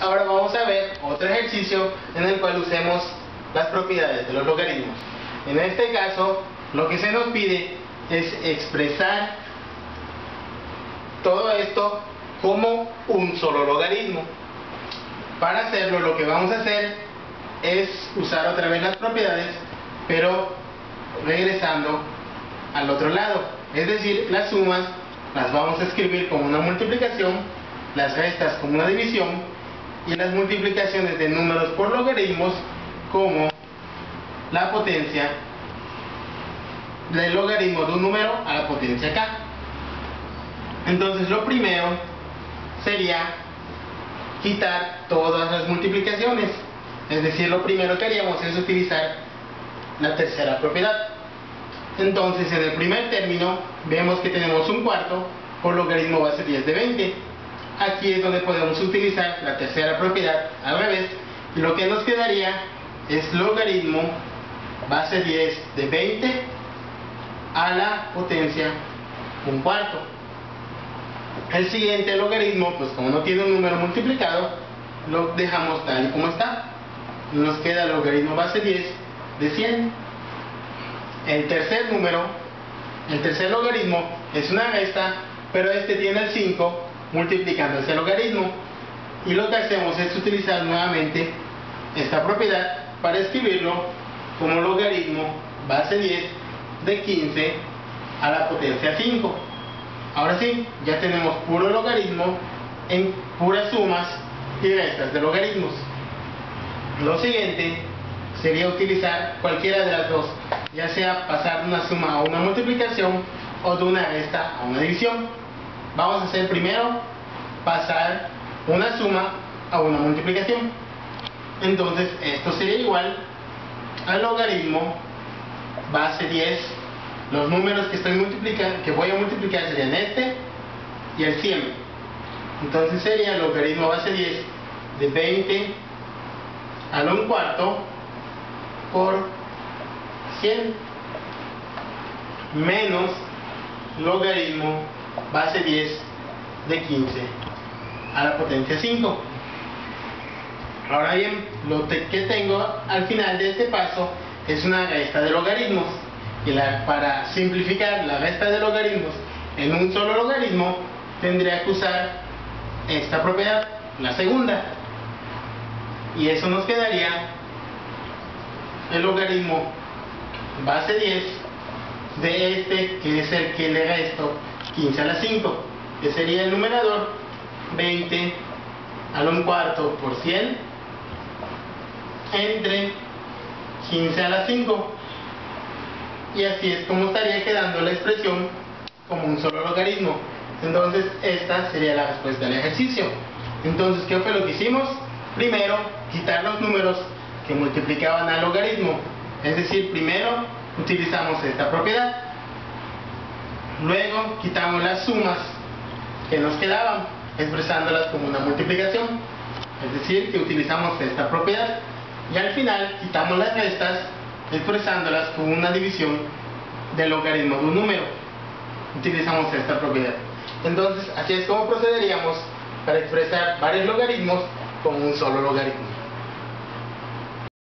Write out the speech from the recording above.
Ahora vamos a ver otro ejercicio en el cual usemos las propiedades de los logaritmos. En este caso, lo que se nos pide es expresar todo esto como un solo logaritmo. Para hacerlo, lo que vamos a hacer es usar otra vez las propiedades, pero regresando al otro lado. Es decir, las sumas las vamos a escribir como una multiplicación, las restas como una división y las multiplicaciones de números por logaritmos como la potencia del logaritmo de un número a la potencia k. Entonces lo primero sería quitar todas las multiplicaciones. Es decir, lo primero que haríamos es utilizar la tercera propiedad. Entonces, en el primer término, vemos que tenemos un cuarto por logaritmo base 10 de 20. Aquí es donde podemos utilizar la tercera propiedad al revés. Y lo que nos quedaría es logaritmo base 10 de 20 a la potencia un cuarto. El siguiente logaritmo, pues como no tiene un número multiplicado, lo dejamos tal y como está. Nos queda logaritmo base 10 de 100 el tercer número, el tercer logaritmo es una resta, pero este tiene el 5 multiplicando ese logaritmo. Y lo que hacemos es utilizar nuevamente esta propiedad para escribirlo como logaritmo base 10 de 15 a la potencia 5. Ahora sí, ya tenemos puro logaritmo en puras sumas y restas de logaritmos. Lo siguiente sería utilizar cualquiera de las dos, ya sea pasar de una suma a una multiplicación o de una resta a una división. Vamos a hacer primero pasar una suma a una multiplicación. Entonces esto sería igual al logaritmo base 10. Los números que, que voy a multiplicar serían este y el 100. Entonces sería el logaritmo base 10 de 20 al 1 cuarto por 100 menos logaritmo base 10 de 15 a la potencia 5. Ahora bien, lo que tengo al final de este paso es una resta de logaritmos. Y para simplificar la resta de logaritmos en un solo logaritmo, tendría que usar esta propiedad, la segunda. Y eso nos quedaría el logaritmo base 10 de este que es el que le resto 15 a la 5 que sería el numerador 20 al 1 cuarto por 100 entre 15 a la 5 y así es como estaría quedando la expresión como un solo logaritmo entonces esta sería la respuesta del ejercicio entonces ¿qué fue lo que hicimos? primero quitar los números que multiplicaban al logaritmo. Es decir, primero utilizamos esta propiedad, luego quitamos las sumas que nos quedaban, expresándolas como una multiplicación. Es decir, que utilizamos esta propiedad y al final quitamos las restas expresándolas como una división del logaritmo de un número. Utilizamos esta propiedad. Entonces, así es como procederíamos para expresar varios logaritmos con un solo logaritmo.